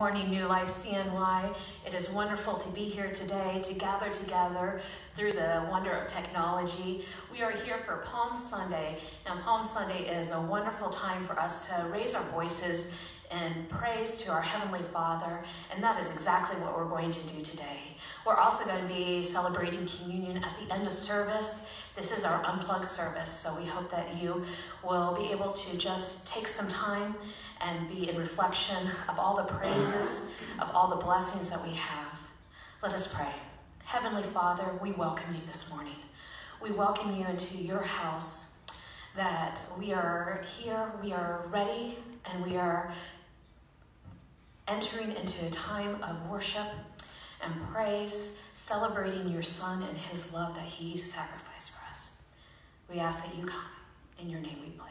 Morning New Life CNY. It is wonderful to be here today to gather together through the wonder of technology. We are here for Palm Sunday, and Palm Sunday is a wonderful time for us to raise our voices in praise to our Heavenly Father, and that is exactly what we're going to do today. We're also going to be celebrating communion at the end of service. This is our unplugged service, so we hope that you will be able to just take some time and be in reflection of all the praises, of all the blessings that we have. Let us pray. Heavenly Father, we welcome you this morning. We welcome you into your house, that we are here, we are ready, and we are entering into a time of worship and praise, celebrating your Son and his love that he sacrificed for us. We ask that you come. In your name we pray.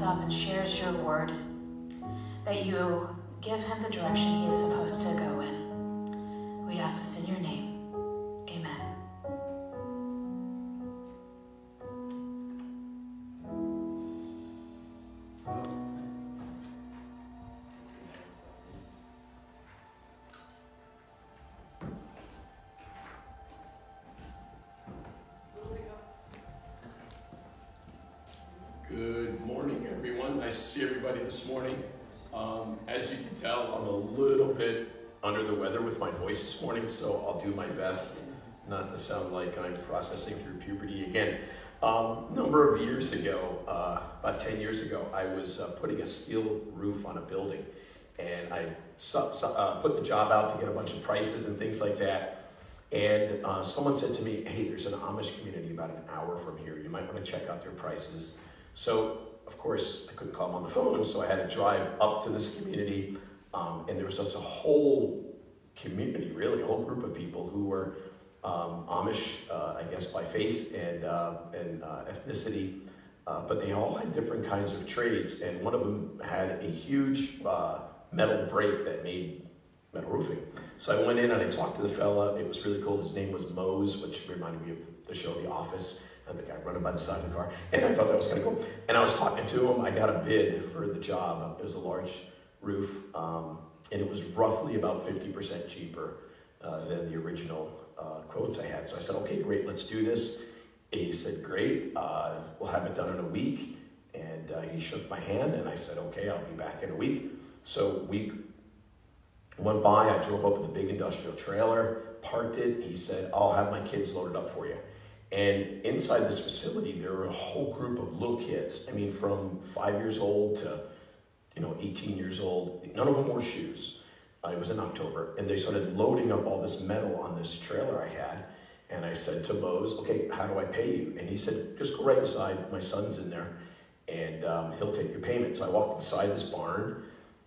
Comes up and shares your word, that you give him the direction he is supposed to go in. We ask this in your name. Sound like I'm processing through puberty again. Um, number of years ago, uh, about 10 years ago, I was uh, putting a steel roof on a building, and I su- su- uh, put the job out to get a bunch of prices and things like that. And uh, someone said to me, "Hey, there's an Amish community about an hour from here. You might want to check out their prices." So of course, I couldn't call them on the phone, so I had to drive up to this community, um, and there was such a whole community, really, a whole group of people who were um, Amish, uh, I guess, by faith and uh, and uh, ethnicity, uh, but they all had different kinds of trades, and one of them had a huge uh, metal brake that made metal roofing. So I went in and I talked to the fella. It was really cool. His name was Mose, which reminded me of the show The Office and the guy running by the side of the car. And I thought that was kind of cool. And I was talking to him. I got a bid for the job. It was a large roof, um, and it was roughly about 50% cheaper uh, than the original uh, quotes I had. So I said, okay, great, let's do this. And he said, great, uh, we'll have it done in a week. And uh, he shook my hand, and I said, okay, I'll be back in a week. So week went by, I drove up with a big industrial trailer, parked it. He said, I'll have my kids loaded up for you. And inside this facility, there were a whole group of little kids. I mean, from five years old to, you know, 18 years old. None of them wore shoes. Uh, it was in October. And they started loading up all this metal on this trailer I had. And I said to Mose, okay, how do I pay you? And he said, just go right inside. My son's in there. And um, he'll take your payment. So I walked inside this barn,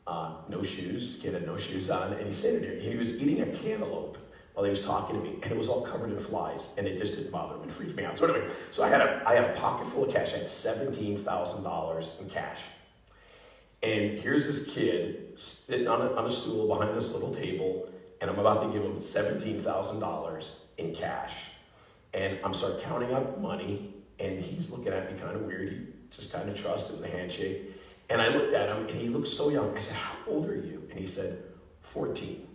uh, no shoes. Kid had no shoes on. And he's sitting there. And he was eating a cantaloupe while he was talking to me, and it was all covered in flies, and it just didn't bother him. It freaked me out. So anyway, so I had a I had a pocket full of cash. I had seventeen thousand dollars in cash, and here's this kid sitting on a, on a stool behind this little table, and I'm about to give him seventeen thousand dollars in cash, and I'm start counting out the money, and he's looking at me kind of weird. He just kind of trusted the handshake, and I looked at him, and he looked so young. I said, "How old are you?" And he said, 14.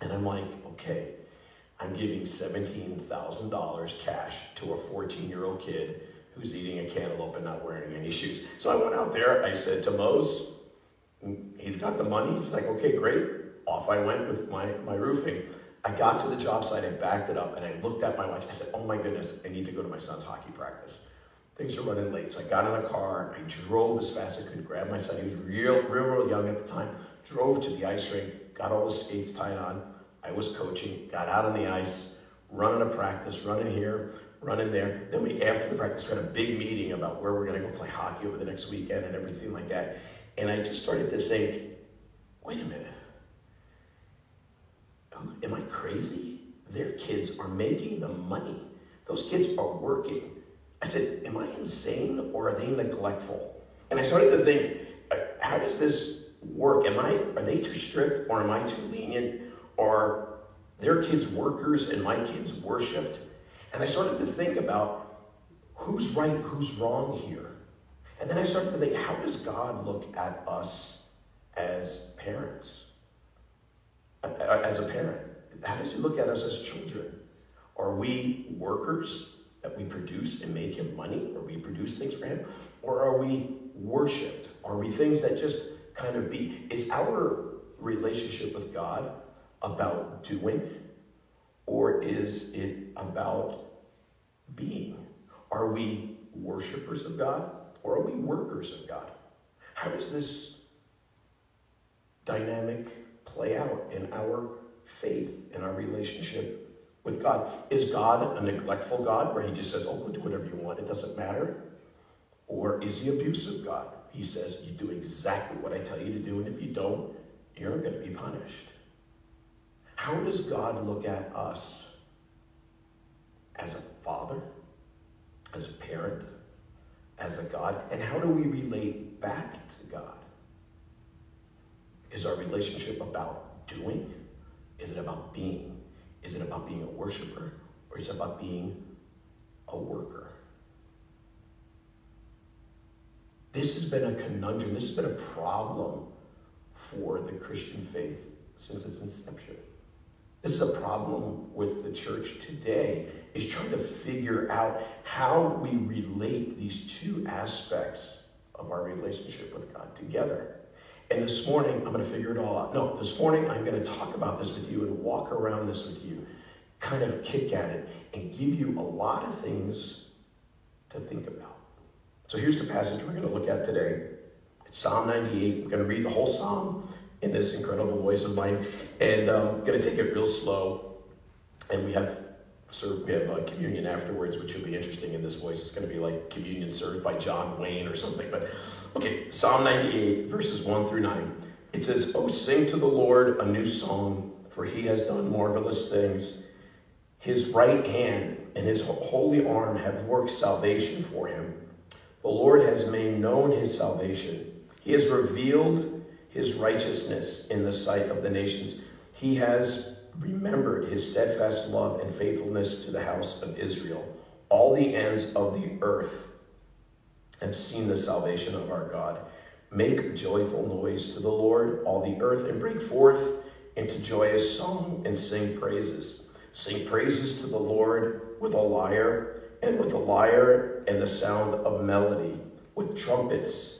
And I'm like, okay, I'm giving $17,000 cash to a 14 year old kid who's eating a cantaloupe and not wearing any shoes. So I went out there, I said to Mose, he's got the money. He's like, okay, great. Off I went with my, my roofing. I got to the job site, I backed it up, and I looked at my watch. I said, oh my goodness, I need to go to my son's hockey practice. Things are running late. So I got in a car, I drove as fast as I could, grabbed my son. He was real, real, real young at the time. Drove to the ice rink, got all the skates tied on. I was coaching, got out on the ice, running a practice, running here, running there. Then we, after the practice, we had a big meeting about where we're going to go play hockey over the next weekend and everything like that. And I just started to think, wait a minute, am I crazy? Their kids are making the money. Those kids are working. I said, am I insane or are they neglectful? And I started to think, uh, how does this work? Am I, are they too strict or am I too lenient? Are their kids workers and my kids worshiped? And I started to think about who's right, who's wrong here. And then I started to think, how does God look at us as parents? As a parent, how does he look at us as children? Are we workers that we produce and make him money? Or we produce things for him? Or are we worshiped? Are we things that just kind of be? Is our relationship with God about doing or is it about being? Are we worshipers of God or are we workers of God? How does this dynamic play out in our faith, in our relationship with God? Is God a neglectful God where he just says, oh, go do whatever you want, it doesn't matter? Or is he abusive God? He says, you do exactly what I tell you to do, and if you don't, you're going to be punished. How does God look at us? As a father? As a parent? As a God? And how do we relate back to God? Is our relationship about doing? Is it about being? Is it about being a worshiper? Or is it about being a worker? This has been a conundrum. This has been a problem for the Christian faith since its inception. This is a problem with the church today, is trying to figure out how we relate these two aspects of our relationship with God together. And this morning, I'm going to figure it all out. No, this morning, I'm going to talk about this with you and walk around this with you, kind of kick at it, and give you a lot of things to think about. So here's the passage we're going to look at today. It's Psalm 98. We're going to read the whole psalm in this incredible voice of mine. And I'm um, going to take it real slow. And we have served, we have uh, communion afterwards, which will be interesting in this voice. It's going to be like communion served by John Wayne or something. But okay, Psalm 98, verses 1 through 9. It says, Oh, sing to the Lord a new song, for he has done marvelous things. His right hand and his holy arm have worked salvation for him. The Lord has made known his salvation. He has revealed his righteousness in the sight of the nations. He has remembered his steadfast love and faithfulness to the house of Israel. All the ends of the earth have seen the salvation of our God. Make joyful noise to the Lord, all the earth, and break forth into joyous song and sing praises. Sing praises to the Lord with a lyre, and with a lyre and the sound of melody, with trumpets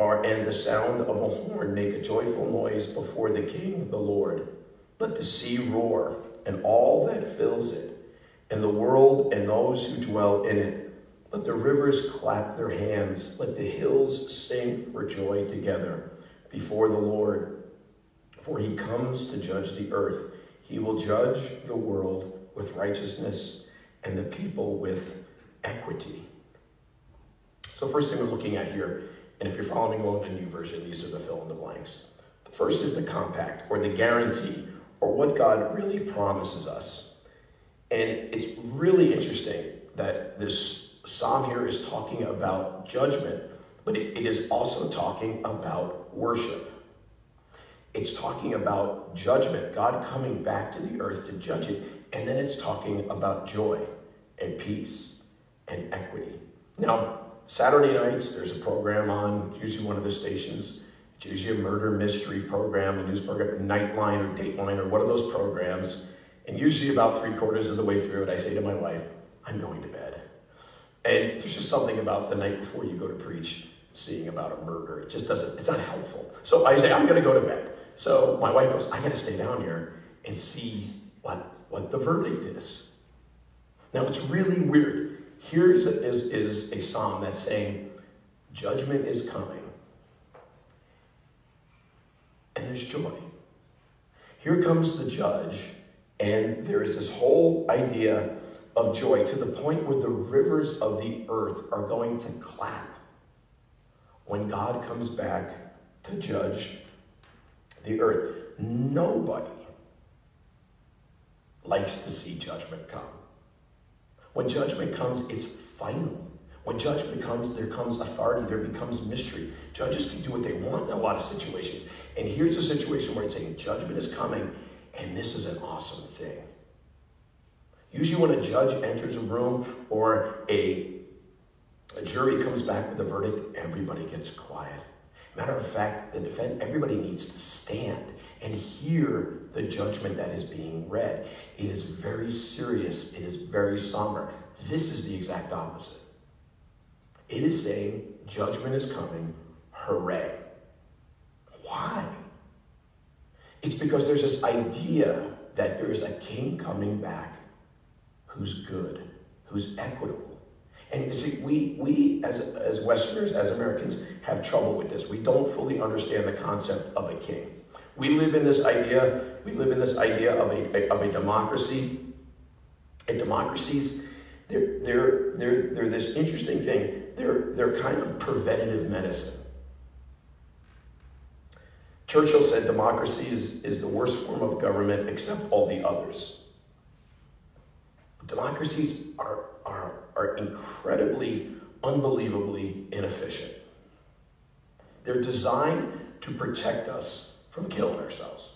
or and the sound of a horn make a joyful noise before the King, the Lord. Let the sea roar, and all that fills it, and the world and those who dwell in it. Let the rivers clap their hands. Let the hills sing for joy together before the Lord. For he comes to judge the earth. He will judge the world with righteousness and the people with equity. So first thing we're looking at here and if you're following along the new version, these are the fill in the blanks. The first is the compact or the guarantee or what God really promises us. And it's really interesting that this psalm here is talking about judgment, but it, it is also talking about worship. It's talking about judgment, God coming back to the earth to judge it, and then it's talking about joy and peace and equity. Now, Saturday nights, there's a program on, usually one of the stations. It's usually a murder mystery program, a news program, Nightline or Dateline or one of those programs. And usually about three quarters of the way through it, I say to my wife, I'm going to bed. And there's just something about the night before you go to preach, seeing about a murder. It just doesn't, it's not helpful. So I say, I'm going to go to bed. So my wife goes, I got to stay down here and see what, what the verdict is. Now it's really weird here is a, is, is a psalm that's saying, judgment is coming. And there's joy. Here comes the judge, and there is this whole idea of joy to the point where the rivers of the earth are going to clap when God comes back to judge the earth. Nobody likes to see judgment come. When judgment comes, it's final. When judgment comes, there comes authority, there becomes mystery. Judges can do what they want in a lot of situations. And here's a situation where it's saying judgment is coming, and this is an awesome thing. Usually, when a judge enters a room or a, a jury comes back with a verdict, everybody gets quiet. Matter of fact, the defense, everybody needs to stand and hear the judgment that is being read. It is very serious, it is very somber. This is the exact opposite. It is saying, judgment is coming, hooray. Why? It's because there's this idea that there's a king coming back who's good, who's equitable. And you see, we, we as, as Westerners, as Americans, have trouble with this. We don't fully understand the concept of a king. We live in this idea, we live in this idea of a, of a democracy. And democracies, they're, they're, they're, they're this interesting thing. They're, they're kind of preventative medicine. Churchill said democracy is, is the worst form of government except all the others. Democracies are, are, are incredibly, unbelievably inefficient. They're designed to protect us from killing ourselves.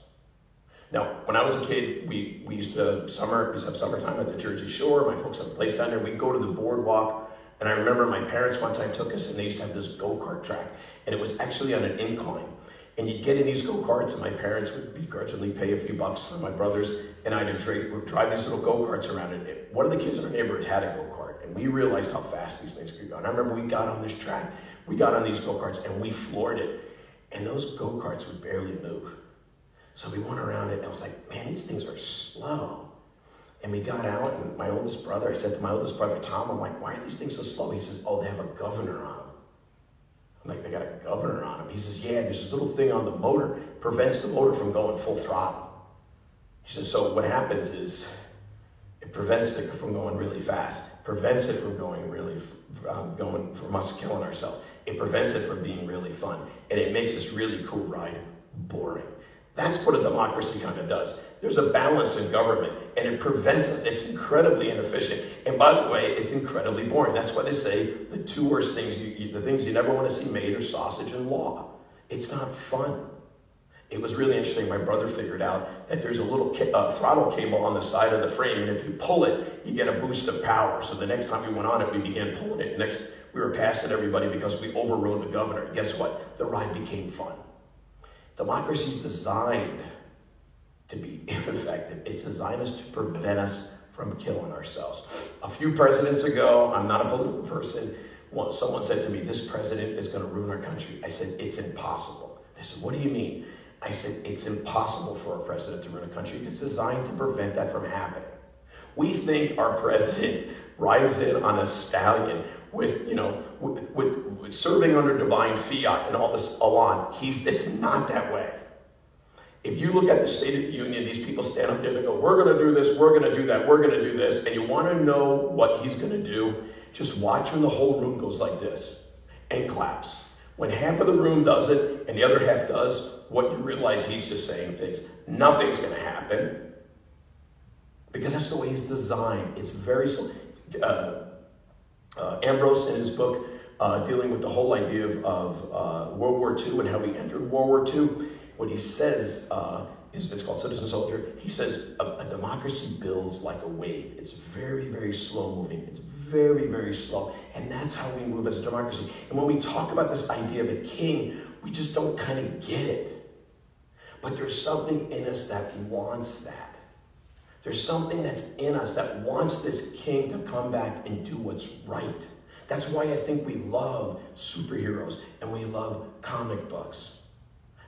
Now, when I was a kid, we, we used to summer, we used to have summertime at the Jersey Shore. My folks have a place down there. We'd go to the boardwalk, and I remember my parents one time took us, and they used to have this go-kart track, and it was actually on an incline. And you'd get in these go-karts, and my parents would begrudgingly pay a few bucks for my brothers and I to drive, drive these little go-karts around. And one of the kids in our neighborhood had a go-kart, and we realized how fast these things could go. And I remember we got on this track, we got on these go-karts, and we floored it. And those go-karts would barely move. So we went around it, and I was like, man, these things are slow. And we got out, and my oldest brother, I said to my oldest brother, Tom, I'm like, why are these things so slow? He says, oh, they have a governor on them. I'm like, they got a governor on them. He says, yeah, there's this little thing on the motor, prevents the motor from going full throttle. He says, so what happens is it prevents it from going really fast, prevents it from going really, um, going from us killing ourselves. It prevents it from being really fun, and it makes this really cool ride boring. That's what a democracy kind of does. There's a balance in government, and it prevents us. It's incredibly inefficient. And by the way, it's incredibly boring. That's why they say the two worst things, you, you, the things you never want to see made are sausage and law. It's not fun. It was really interesting. My brother figured out that there's a little uh, throttle cable on the side of the frame, and if you pull it, you get a boost of power. So the next time we went on it, we began pulling it. Next, we were passing everybody because we overrode the governor. Guess what? The ride became fun. Democracy is designed to be ineffective. It's designed to prevent us from killing ourselves. A few presidents ago, I'm not a political person, someone said to me, this president is going to ruin our country. I said, it's impossible. They said, what do you mean? I said, it's impossible for a president to run a country. It's designed to prevent that from happening. We think our president rides in on a stallion with, you know, with, with, serving under divine fiat and all this alon. He's, it's not that way. If you look at the State of the Union, these people stand up there, they go, we're going to do this, we're going to do that, we're going to do this, and you want to know what he's going to do, just watch when the whole room goes like this and claps. When half of the room does it and the other half does, what you realize he's just saying things. Nothing's going to happen because that's the way he's designed. It's very, uh, uh, Ambrose in his book uh, dealing with the whole idea of, of uh, World War II and how we entered World War II, what he says uh, is it's called Citizen Soldier. He says a, a, democracy builds like a wave. It's very, very slow moving. It's very, very slow. And that's how we move as a democracy. And when we talk about this idea of a king, we just don't kind of get it. But there's something in us that wants that. There's something that's in us that wants this king to come back and do what's right. That's why I think we love superheroes and we love comic books.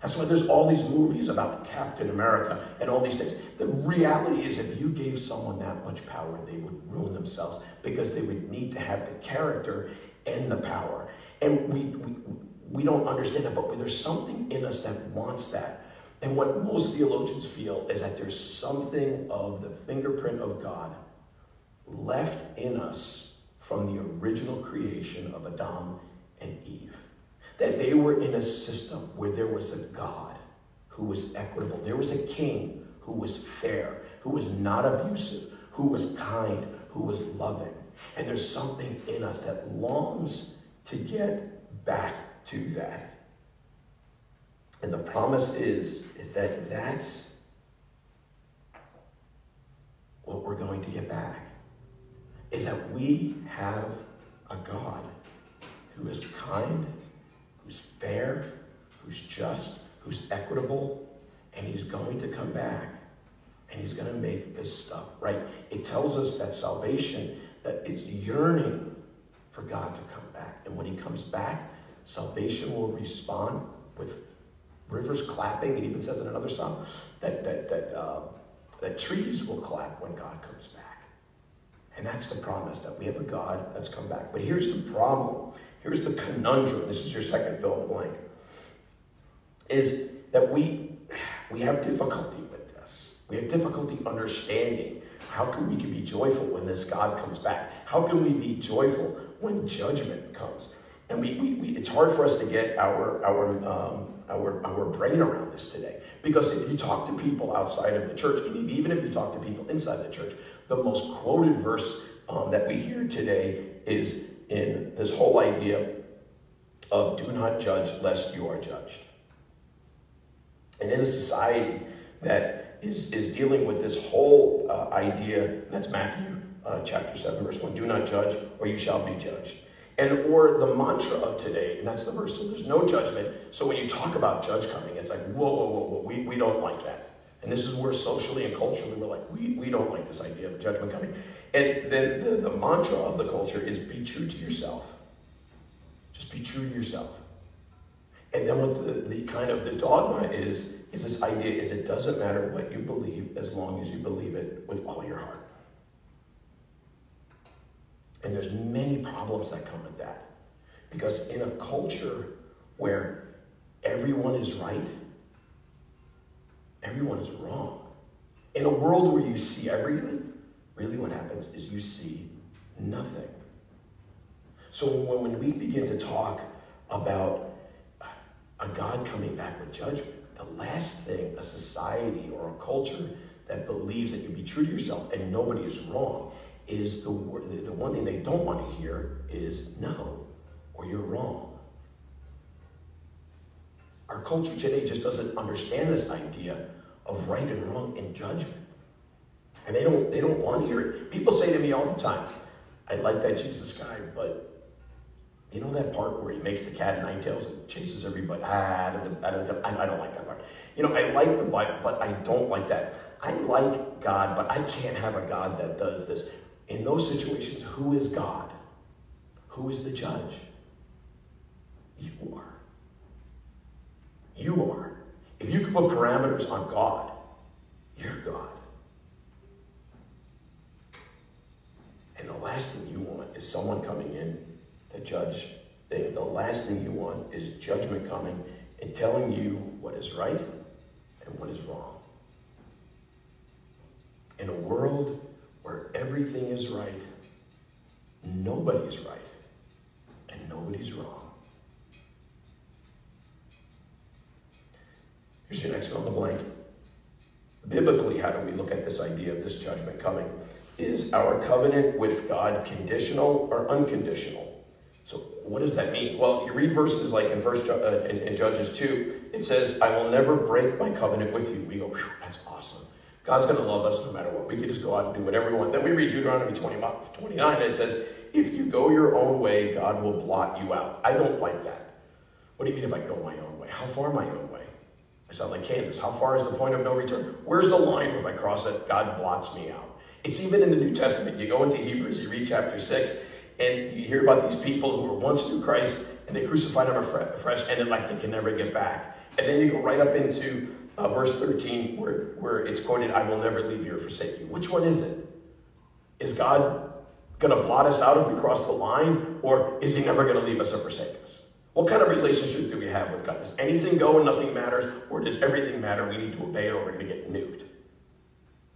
That's why there's all these movies about Captain America and all these things. The reality is, if you gave someone that much power, they would ruin themselves because they would need to have the character and the power. And we, we, we don't understand that, but there's something in us that wants that. And what most theologians feel is that there's something of the fingerprint of God left in us from the original creation of Adam and Eve. That they were in a system where there was a God who was equitable. There was a king who was fair, who was not abusive, who was kind, who was loving. And there's something in us that longs to get back to that. And the promise is, is that that's what we're going to get back. Is that we have a God who is kind, who's fair, who's just, who's equitable, and he's going to come back and he's going to make this stuff right. It tells us that salvation, that it's yearning for God to come back. And when he comes back, salvation will respond with rivers clapping. It even says in another song that, that, that uh, that trees will clap when God comes back. And that's the promise that we have a God that's come back. But here's the problem. Here's the conundrum. This is your second fill in the blank. Is that we we have difficulty with this. We have difficulty understanding how can we can be joyful when this God comes back? How can we be joyful when judgment comes? And we, we, we it's hard for us to get our our um, our, our brain around this today. Because if you talk to people outside of the church, and even if you talk to people inside the church, the most quoted verse um, that we hear today is in this whole idea of do not judge lest you are judged. And in a society that is, is dealing with this whole uh, idea, that's Matthew uh, chapter 7, verse 1 do not judge, or you shall be judged. And or the mantra of today, and that's the verse, so there's no judgment. So when you talk about judge coming, it's like, whoa, whoa, whoa, whoa, we, we don't like that. And this is where socially and culturally we're like, we, we don't like this idea of judgment coming. And then the, the mantra of the culture is be true to yourself. Just be true to yourself. And then what the, the kind of the dogma is, is this idea is it doesn't matter what you believe as long as you believe it with all your heart. And there's many problems that come with that. Because in a culture where everyone is right, everyone is wrong. In a world where you see everything, really what happens is you see nothing. So when, we begin to talk about a God coming back with judgment, the last thing a society or a culture that believes that you be true to yourself and nobody is wrong is the, the one thing they don't want to hear is no, or you're wrong. Our culture today just doesn't understand this idea of right and wrong and judgment. And they don't, they don't want to hear it. People say to me all the time, I like that Jesus guy, but you know that part where he makes the cat nine tails and chases everybody out of the, out of the I, I don't like that part. You know, I like the Bible, but I don't like that. I like God, but I can't have a God that does this. In those situations, who is God? Who is the judge? You are. You are. If you could put parameters on God, you're God. And the last thing you want is someone coming in to judge. The last thing you want is judgment coming and telling you what is right and what is wrong. In a world where everything is right, nobody's right, and nobody's wrong. Here's your next fill in the blank. Biblically, how do we look at this idea of this judgment coming? Is our covenant with God conditional or unconditional? So, what does that mean? Well, you read verses like in First uh, in, in Judges two. It says, "I will never break my covenant with you." We go, "That's awesome." God's going to love us no matter what. We can just go out and do whatever we want. Then we read Deuteronomy 20, 29, and it says, if you go your own way, God will blot you out. I don't like that. What do you mean if I go my own way? How far my own way? I sound like Kansas. How far is the point of no return? Where's the line if I cross it? God blots me out. It's even in the New Testament. You go into Hebrews, you read chapter 6, and you hear about these people who were once through Christ, and they crucified him afresh, and it like they can never get back. And then you go right up into uh, verse 13, where, where it's quoted, I will never leave you or forsake you. Which one is it? Is God going to blot us out if we cross the line, or is he never going to leave us or forsake us? What kind of relationship do we have with God? Does anything go and nothing matters, or does everything matter? We need to obey it or we're going to get nuked.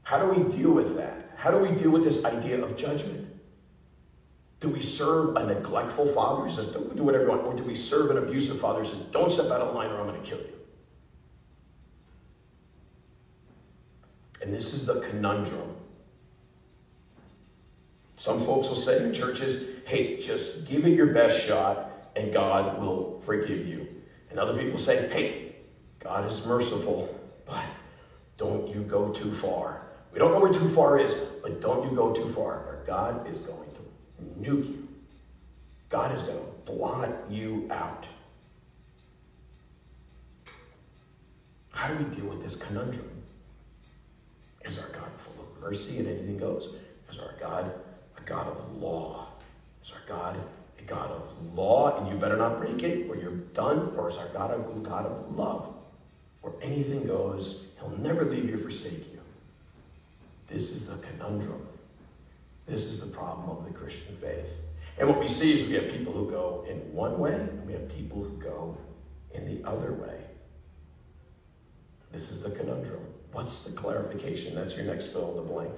How do we deal with that? How do we deal with this idea of judgment? Do we serve a neglectful father who says, don't do whatever you want? Or do we serve an abusive father who says, don't step out of line or I'm going to kill you? And this is the conundrum. Some folks will say in churches, hey, just give it your best shot and God will forgive you. And other people say, hey, God is merciful, but don't you go too far. We don't know where too far is, but don't you go too far, or God is going to nuke you. God is going to blot you out. How do we deal with this conundrum? Is our God full of mercy and anything goes? Is our God a God of law? Is our God a God of law and you better not break it or you're done? Or is our God a God of love where anything goes? He'll never leave you or forsake you. This is the conundrum. This is the problem of the Christian faith. And what we see is we have people who go in one way, and we have people who go in the other way. This is the conundrum. What's the clarification? That's your next fill in the blank.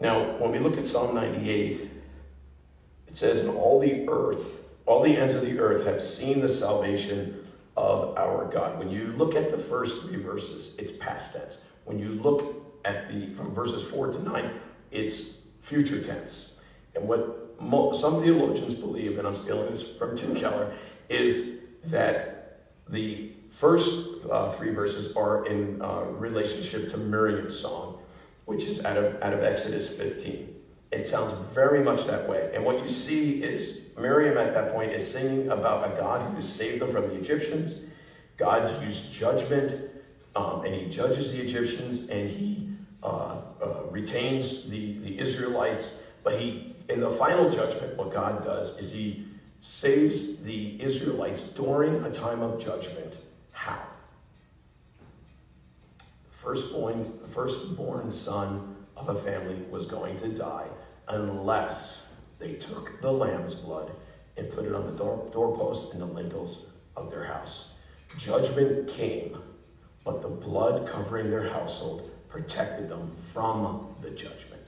Now, when we look at Psalm 98, it says, And all the earth, all the ends of the earth have seen the salvation of our God. When you look at the first three verses, it's past tense. When you look at the from verses 4 to 9, it's future tense. And what some theologians believe, and I'm stealing this from Tim Keller, is that the first uh, three verses are in uh, relationship to Miriam's song which is out of, out of Exodus 15. It sounds very much that way. And what you see is Miriam at that point is singing about a God who saved them from the Egyptians. God used judgment, um, and he judges the Egyptians, and he uh, uh, retains the, the Israelites. But he, in the final judgment, what God does is he saves the Israelites during a time of judgment. How? firstborn, firstborn son of a family was going to die unless they took the lamb's blood and put it on the door, doorposts and the lintels of their house. Judgment came, but the blood covering their household protected them from the judgment.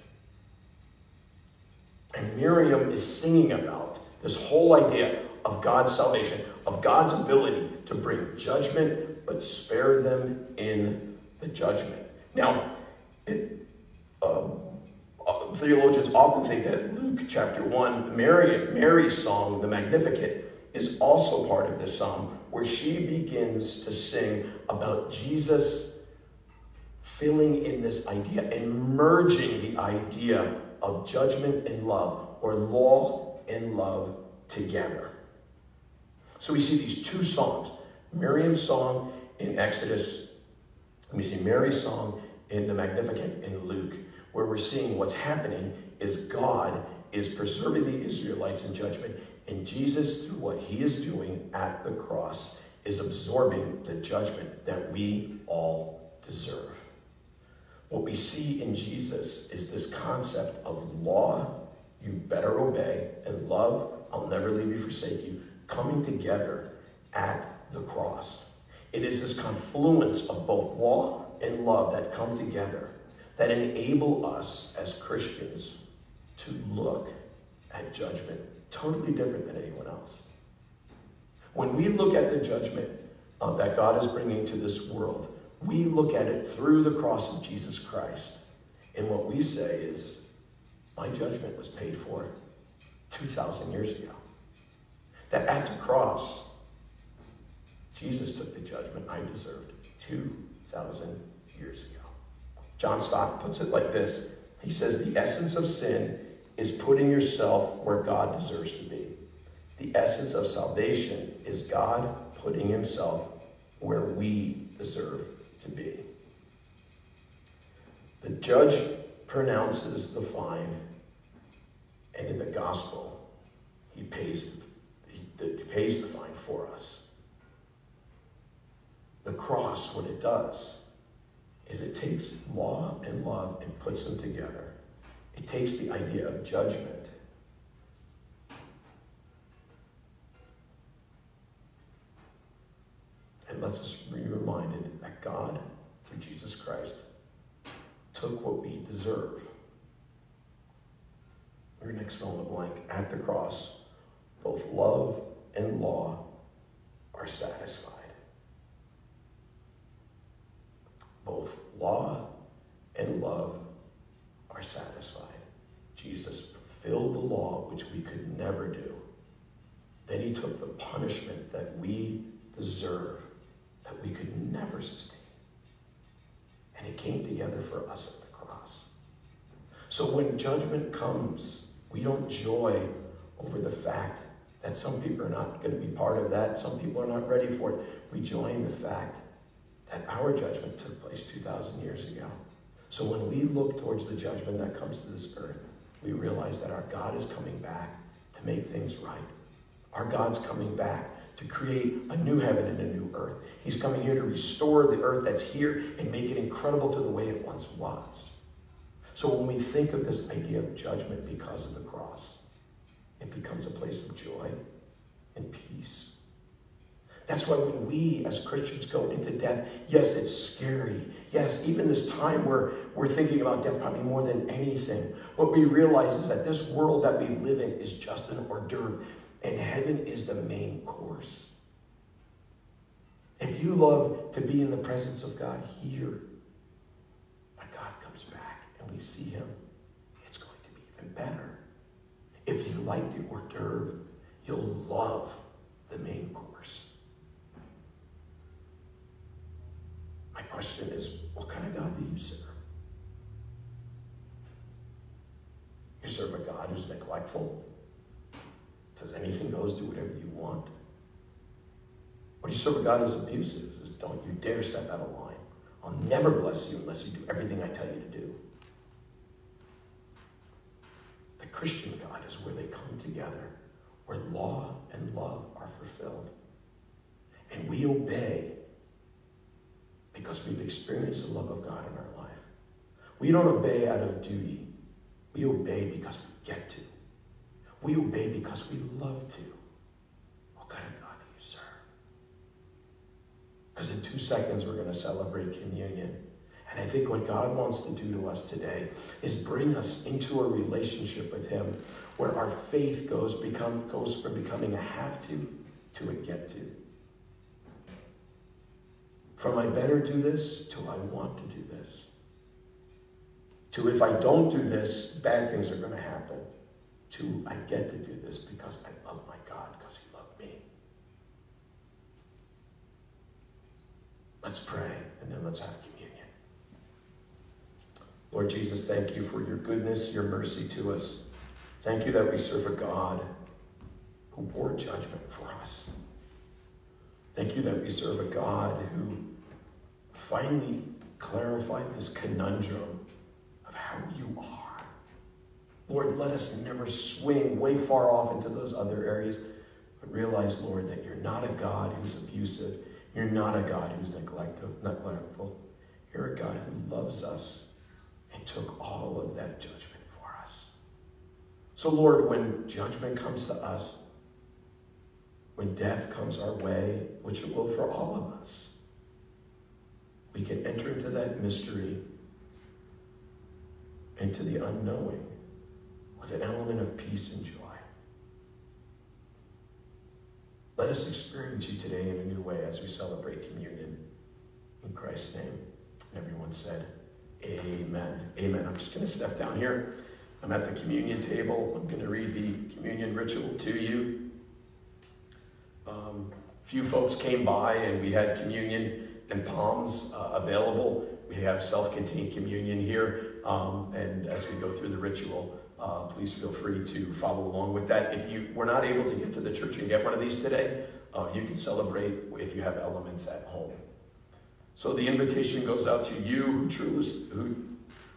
And Miriam is singing about this whole idea of God's salvation, of God's ability to bring judgment, but spare them in the judgment. Now, it, um, uh, theologians often think that Luke chapter 1, Mary, Mary's song, the Magnificat, is also part of this psalm where she begins to sing about Jesus filling in this idea and merging the idea of judgment and love, or law and love together. So we see these two songs Miriam's song in Exodus and we see Mary's song in the Magnificat in Luke, where we're seeing what's happening is God is preserving the Israelites in judgment, and Jesus, through what he is doing at the cross, is absorbing the judgment that we all deserve. What we see in Jesus is this concept of law, you better obey, and love, I'll never leave you, forsake you, coming together at the cross. It is this confluence of both law and love that come together that enable us as Christians to look at judgment totally different than anyone else. When we look at the judgment uh, that God is bringing to this world, we look at it through the cross of Jesus Christ. And what we say is, my judgment was paid for 2,000 years ago. That at the cross, Jesus took the judgment I deserved 2,000 years ago. John Stott puts it like this He says, The essence of sin is putting yourself where God deserves to be. The essence of salvation is God putting himself where we deserve to be. The judge pronounces the fine, and in the gospel, he pays, he, he pays the fine for us. The cross, what it does, is it takes law and love and puts them together. It takes the idea of judgment and lets us be reminded God, through Jesus Christ, took what we deserve. Your next fill in the blank. At the cross, both love and law are satisfied. both law and love are satisfied. Jesus fulfilled the law, which we could never do. Then he took the punishment that we deserve, that we could never sustain. And it came together for us at the cross. So when judgment comes, we don't joy over the fact that some people are not going to be part of that, some people are not ready for it. We joy in the fact that our judgment took place 2,000 years ago. So when we look towards the judgment that comes to this earth, we realize that our God is coming back to make things right. Our God's coming back to create a new heaven and a new earth. He's coming here to restore the earth that's here and make it incredible to the way it once was. So when we think of this idea of judgment because of the cross, it becomes a place of joy and peace. That's why when we as Christians go into death, yes, it's scary. Yes, even this time where we're thinking about death probably more than anything, what we realize is that this world that we live in is just an hors d'oeuvre, and heaven is the main course. If you love to be in the presence of God here, when God comes back and we see him, it's going to be even better. If you like the hors d'oeuvre, you'll love the main course. My question is, what kind of God do you serve? You serve a God who's neglectful, says anything goes, do whatever you want. Or you serve a God who's abusive, says, don't you dare step out of line. I'll never bless you unless you do everything I tell you to do. The Christian God is where they come together, where law and love are fulfilled. And we obey because we've experienced the love of God in our life. We don't obey out of duty. We obey because we get to. We obey because we love to. What kind of God do you serve? Because in two seconds, we're going to celebrate communion. And I think what God wants to do to us today is bring us into a relationship with Him where our faith goes, become, goes from becoming a have to to a get to. From I better do this to I want to do this. To if I don't do this, bad things are going to happen. To I get to do this because I love my God, because He loved me. Let's pray and then let's have communion. Lord Jesus, thank you for your goodness, your mercy to us. Thank you that we serve a God who bore judgment for us. Thank you that we serve a God who finally clarified this conundrum of how you are. Lord, let us never swing way far off into those other areas, but realize, Lord, that you're not a God who's abusive. You're not a God who's neglectful. You're a God who loves us and took all of that judgment for us. So, Lord, when judgment comes to us, when death comes our way, which it will for all of us, we can enter into that mystery, into the unknowing, with an element of peace and joy. Let us experience you today in a new way as we celebrate communion. In Christ's name. Everyone said, Amen. Amen. I'm just going to step down here. I'm at the communion table. I'm going to read the communion ritual to you. Um, a few folks came by and we had communion and palms uh, available. We have self-contained communion here. Um, and as we go through the ritual, uh, please feel free to follow along with that. If you were not able to get to the church and get one of these today, uh, you can celebrate if you have elements at home. So the invitation goes out to you who, truly, who,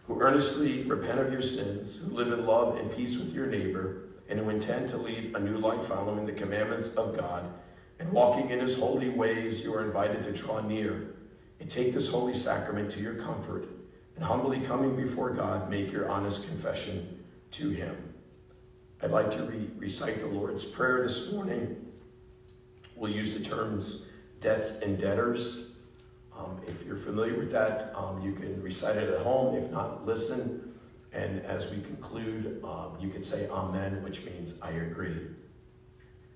who earnestly repent of your sins, who live in love and peace with your neighbor, and who intend to lead a new life following the commandments of God and walking in his holy ways, you are invited to draw near and take this holy sacrament to your comfort, and humbly coming before God, make your honest confession to him. I'd like to re recite the Lord's Prayer this morning. We'll use the terms debts and debtors. Um, if you're familiar with that, um, you can recite it at home. If not, listen. And as we conclude, um, you can say Amen, which means I agree.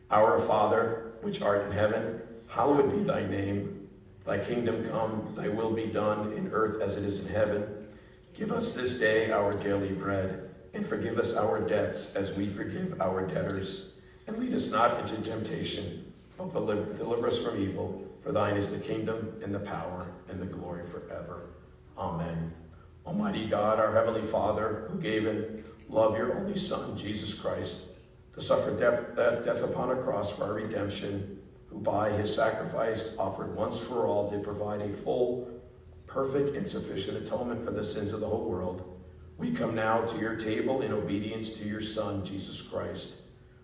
Our Father, which art in heaven, hallowed be thy name. Thy kingdom come, thy will be done in earth as it is in heaven. Give us this day our daily bread, and forgive us our debts as we forgive our debtors. And lead us not into temptation, but deliver us from evil. For thine is the kingdom, and the power, and the glory forever. Amen. Almighty God, our Heavenly Father, who gave and loved your only Son, Jesus Christ, to suffer death, death upon a cross for our redemption, who by his sacrifice offered once for all did provide a full, perfect, and sufficient atonement for the sins of the whole world. We come now to your table in obedience to your Son, Jesus Christ,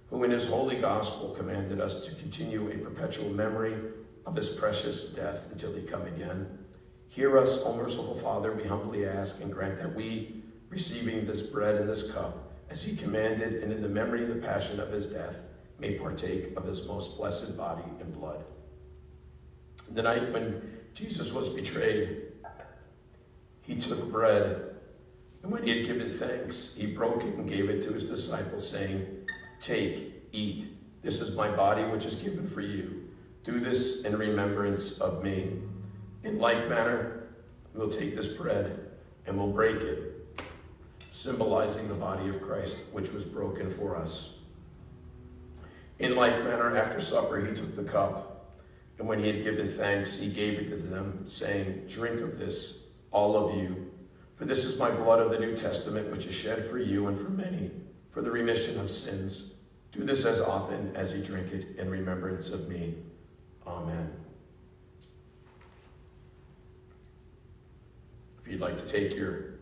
who in his holy gospel commanded us to continue a perpetual memory of his precious death until he come again. Hear us, O merciful Father, we humbly ask, and grant that we, receiving this bread and this cup, as he commanded, and in the memory of the passion of his death, may partake of his most blessed body and blood. The night when Jesus was betrayed, he took bread, and when he had given thanks, he broke it and gave it to his disciples, saying, Take, eat. This is my body, which is given for you. Do this in remembrance of me. In like manner, we'll take this bread and we'll break it, symbolizing the body of Christ, which was broken for us. In like manner, after supper, he took the cup, and when he had given thanks, he gave it to them, saying, Drink of this, all of you, for this is my blood of the New Testament, which is shed for you and for many for the remission of sins. Do this as often as you drink it in remembrance of me. Amen. If you'd like to take your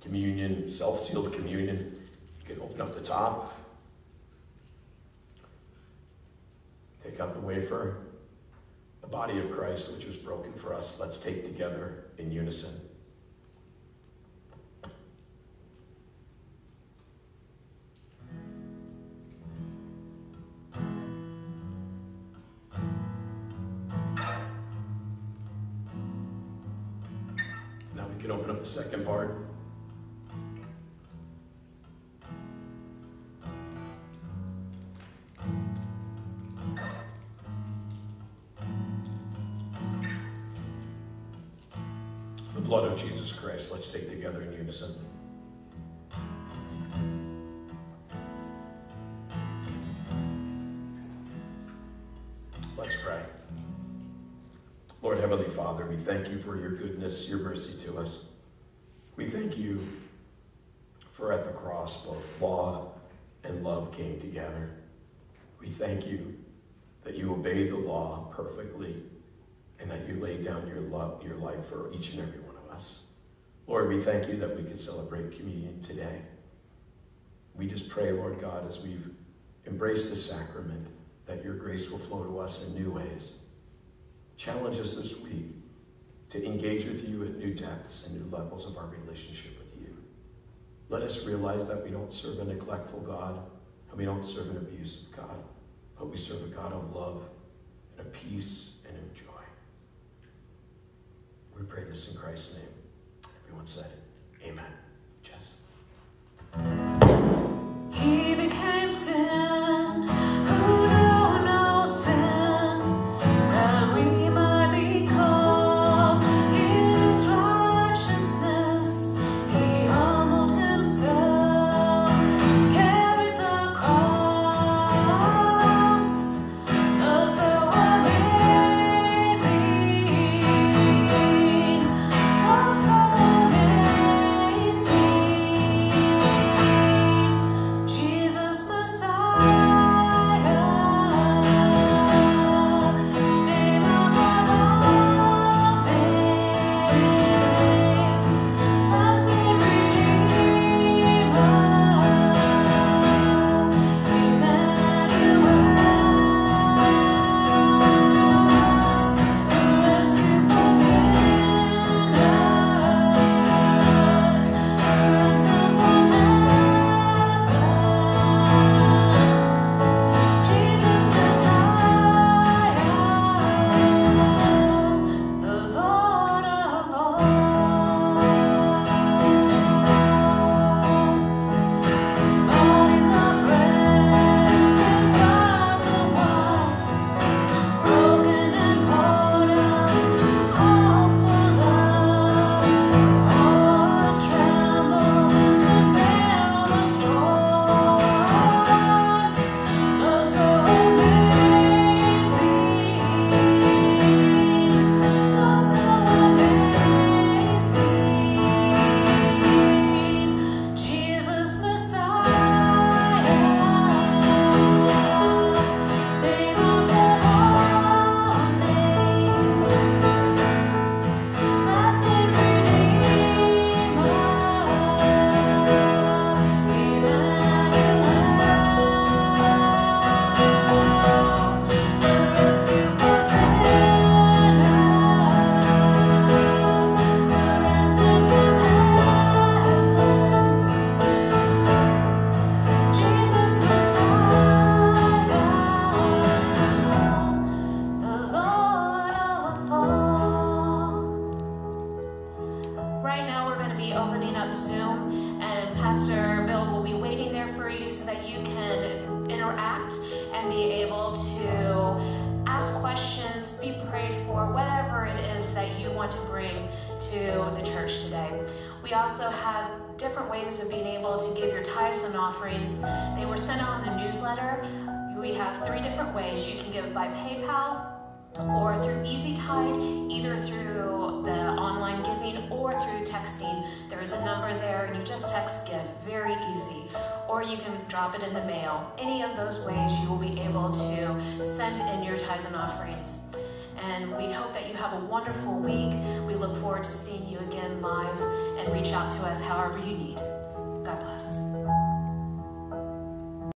communion, self-sealed communion, you can open up the top, take out the wafer, the body of Christ which was broken for us. Let's take together in unison. Now we can open up the second part. Blood of Jesus Christ. Let's take together in unison. Let's pray. Lord Heavenly Father, we thank you for your goodness, your mercy to us. We thank you for at the cross both law and love came together. We thank you that you obeyed the law perfectly and that you laid down your love, your life for each and every us. Lord, we thank you that we can celebrate communion today. We just pray, Lord God, as we've embraced the sacrament, that your grace will flow to us in new ways. Challenge us this week to engage with you at new depths and new levels of our relationship with you. Let us realize that we don't serve a neglectful God and we don't serve an abusive God, but we serve a God of love and of peace and of joy. We pray this in Christ's name. Everyone said, Amen. Jess. He became sin drop it in the mail. Any of those ways, you will be able to send in your tithes and offerings. And we hope that you have a wonderful week. We look forward to seeing you again live and reach out to us however you need. God bless.